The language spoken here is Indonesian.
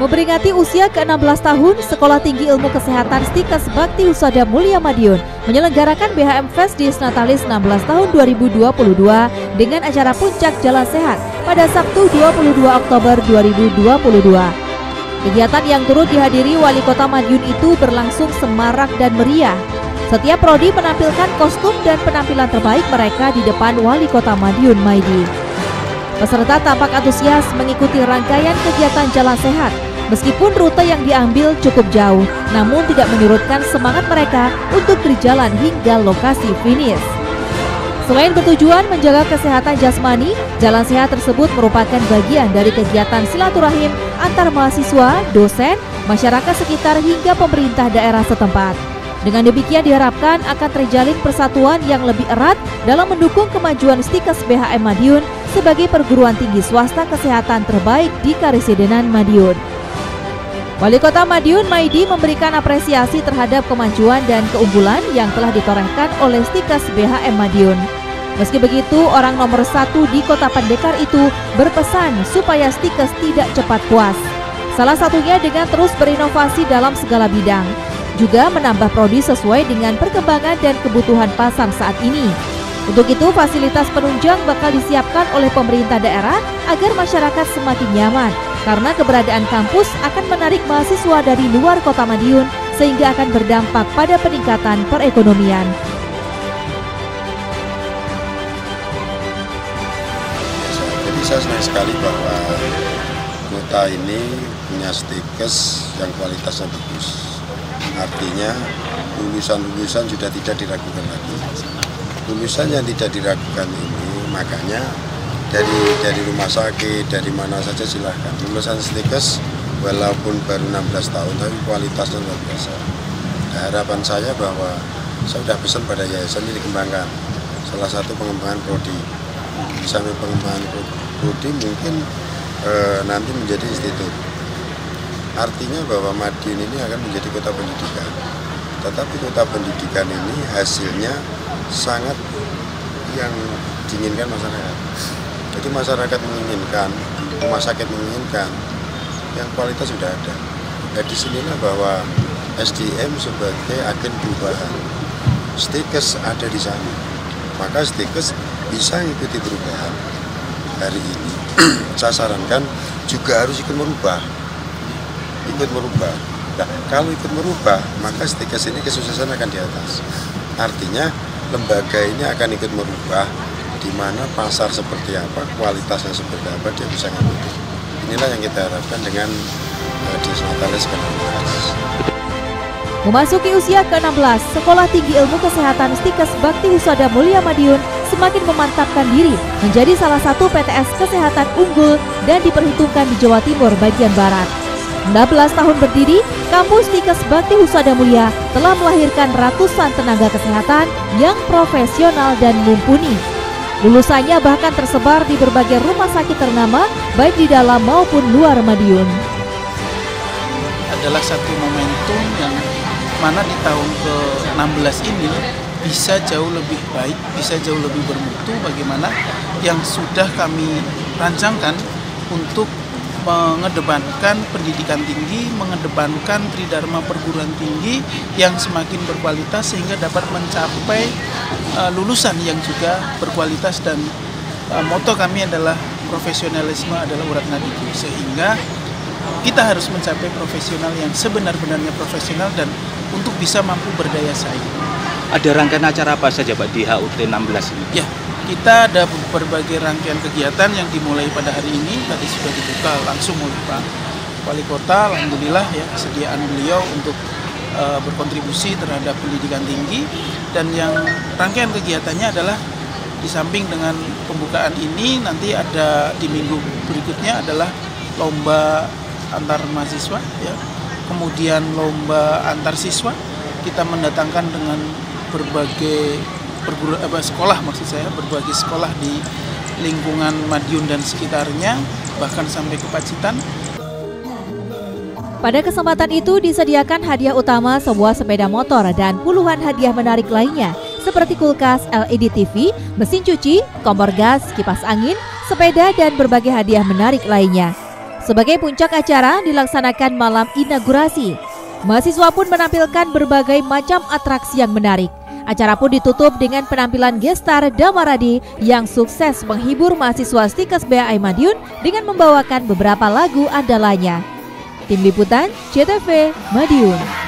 Memperingati usia ke-16 tahun, Sekolah Tinggi Ilmu Kesehatan Stikes Bakti Husada Mulia Madiun menyelenggarakan BHM Fest di Natalis 16 tahun 2022 dengan acara Puncak Jalan Sehat pada Sabtu 22 Oktober 2022. Kegiatan yang turut dihadiri Wali Kota Madiun itu berlangsung semarak dan meriah. Setiap prodi menampilkan kostum dan penampilan terbaik mereka di depan Wali Kota Madiun Maidi. Peserta tampak antusias mengikuti rangkaian kegiatan Jalan Sehat Meskipun rute yang diambil cukup jauh, namun tidak menyurutkan semangat mereka untuk berjalan hingga lokasi finish. Selain bertujuan menjaga kesehatan jasmani, jalan sehat tersebut merupakan bagian dari kegiatan silaturahim antar mahasiswa, dosen, masyarakat sekitar hingga pemerintah daerah setempat. Dengan demikian diharapkan akan terjalin persatuan yang lebih erat dalam mendukung kemajuan Stikes BHM Madiun sebagai perguruan tinggi swasta kesehatan terbaik di Karesidenan Madiun. Wali Kota Madiun Maidi memberikan apresiasi terhadap kemajuan dan keunggulan yang telah ditorehkan oleh Stikes BHM Madiun. Meski begitu, orang nomor satu di kota Pendekar itu berpesan supaya Stikes tidak cepat puas. Salah satunya dengan terus berinovasi dalam segala bidang, juga menambah prodi sesuai dengan perkembangan dan kebutuhan pasar saat ini. Untuk itu, fasilitas penunjang bakal disiapkan oleh pemerintah daerah agar masyarakat semakin nyaman karena keberadaan kampus akan menarik mahasiswa dari luar kota Madiun sehingga akan berdampak pada peningkatan perekonomian. Jadi saya senang sekali bahwa kota ini punya stikes yang kualitasnya bagus. Artinya lulusan-lulusan sudah tidak diragukan lagi. Lulusan yang tidak diragukan ini makanya dari dari rumah sakit dari mana saja silahkan. Lulusan stikes walaupun baru 16 tahun tapi kualitasnya luar biasa. Nah, harapan saya bahwa saya sudah pesan pada yayasan ini dikembangkan. Salah satu pengembangan prodi. Sampai pengembangan prodi mungkin e, nanti menjadi institut. Artinya bahwa Madiun ini akan menjadi kota pendidikan. Tetapi kota pendidikan ini hasilnya sangat yang diinginkan masyarakat jadi masyarakat menginginkan, rumah sakit menginginkan, yang kualitas sudah ada. Nah di sinilah bahwa SDM sebagai agen perubahan. Stikes ada di sana. Maka stikes bisa mengikuti perubahan hari ini. Saya sarankan juga harus ikut merubah. Ikut merubah. Nah, kalau ikut merubah, maka stikes ini kesuksesan akan di atas. Artinya lembaga ini akan ikut merubah di mana pasar seperti apa, kualitasnya seperti apa dia bisa ngikutin. Inilah yang kita harapkan dengan uh, di Natalis Memasuki usia ke-16, Sekolah Tinggi Ilmu Kesehatan Stikes Bakti Husada Mulia Madiun semakin memantapkan diri menjadi salah satu PTS kesehatan unggul dan diperhitungkan di Jawa Timur bagian Barat. 16 tahun berdiri, kampus Stikes Bakti Husada Mulia telah melahirkan ratusan tenaga kesehatan yang profesional dan mumpuni Lulusannya bahkan tersebar di berbagai rumah sakit ternama, baik di dalam maupun luar Madiun. Adalah satu momentum yang mana di tahun ke-16 ini bisa jauh lebih baik, bisa jauh lebih bermutu bagaimana yang sudah kami rancangkan untuk mengedepankan pendidikan tinggi, mengedepankan tridharma perguruan tinggi yang semakin berkualitas sehingga dapat mencapai uh, lulusan yang juga berkualitas dan uh, moto kami adalah profesionalisme adalah urat nadiku sehingga kita harus mencapai profesional yang sebenar-benarnya profesional dan untuk bisa mampu berdaya saing. Ada rangkaian acara apa saja Pak di HUT 16 ini? Ya, kita ada berbagai rangkaian kegiatan yang dimulai pada hari ini tadi sudah dibuka langsung oleh Pak Wali Kota. Alhamdulillah ya kesediaan beliau untuk uh, berkontribusi terhadap pendidikan tinggi. Dan yang rangkaian kegiatannya adalah di samping dengan pembukaan ini nanti ada di minggu berikutnya adalah lomba antar mahasiswa ya. Kemudian lomba antar siswa kita mendatangkan dengan berbagai apa, sekolah maksud saya berbagai sekolah di lingkungan Madiun dan sekitarnya bahkan sampai ke Pacitan. Pada kesempatan itu disediakan hadiah utama sebuah sepeda motor dan puluhan hadiah menarik lainnya seperti kulkas LED TV, mesin cuci, kompor gas, kipas angin, sepeda dan berbagai hadiah menarik lainnya. Sebagai puncak acara dilaksanakan malam inaugurasi. Mahasiswa pun menampilkan berbagai macam atraksi yang menarik. Acara pun ditutup dengan penampilan gestar Damaradi yang sukses menghibur mahasiswa Stikes BAI Madiun dengan membawakan beberapa lagu andalanya. Tim Liputan CTV Madiun